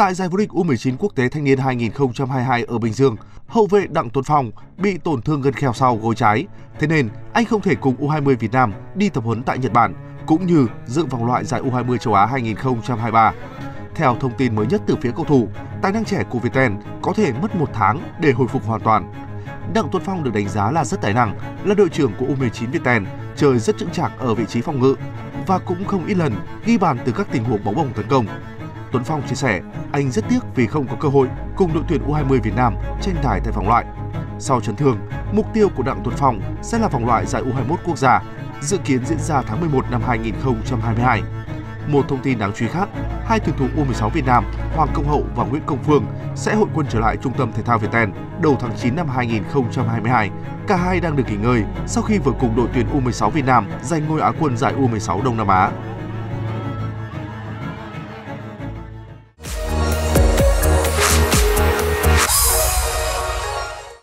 Tại giải vô địch U19 quốc tế thanh niên 2022 ở Bình Dương, hậu vệ Đặng Tuấn Phong bị tổn thương gân kheo sau gối trái, thế nên anh không thể cùng U20 Việt Nam đi tập huấn tại Nhật Bản cũng như dự vòng loại giải U20 châu Á 2023. Theo thông tin mới nhất từ phía cầu thủ, tài năng trẻ của Viettel có thể mất một tháng để hồi phục hoàn toàn. Đặng Tuấn Phong được đánh giá là rất tài năng, là đội trưởng của U19 Viettel, chơi rất chững chạc ở vị trí phòng ngự và cũng không ít lần ghi bàn từ các tình huống bóng bổng tấn công. Tuấn Phong chia sẻ, anh rất tiếc vì không có cơ hội cùng đội tuyển U20 Việt Nam tranh tài tại vòng loại. Sau chấn thương, mục tiêu của Đặng Tuấn Phong sẽ là vòng loại giải U21 quốc gia, dự kiến diễn ra tháng 11 năm 2022. Một thông tin đáng chú ý khác, hai tuyển thủ U16 Việt Nam Hoàng Công Hậu và Nguyễn Công Phương sẽ hội quân trở lại Trung tâm Thể thao Việt Viettel đầu tháng 9 năm 2022. Cả hai đang được nghỉ ngơi sau khi vừa cùng đội tuyển U16 Việt Nam giành ngôi Á quân giải U16 Đông Nam Á.